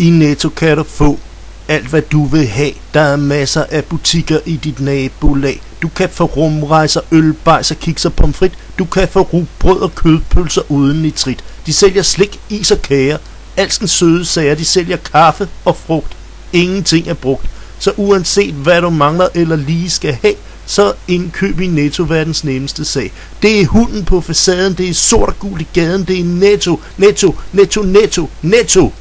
I Netto kan du få alt hvad du vil have. Der er masser af butikker i dit nabolag. Du kan få rumrejser, øl, kiks og pomfrit. Du kan få rugbrød og kødpølser uden nitrit. De sælger slik, is og kager. Alskens søde sager. De sælger kaffe og frugt. Ingenting er brugt. Så uanset hvad du mangler eller lige skal have, så indkøb i Netto verdens nemmeste sag. Det er hunden på facaden, det er sort og gul i gaden, det er Netto, Netto, Netto, Netto, Netto.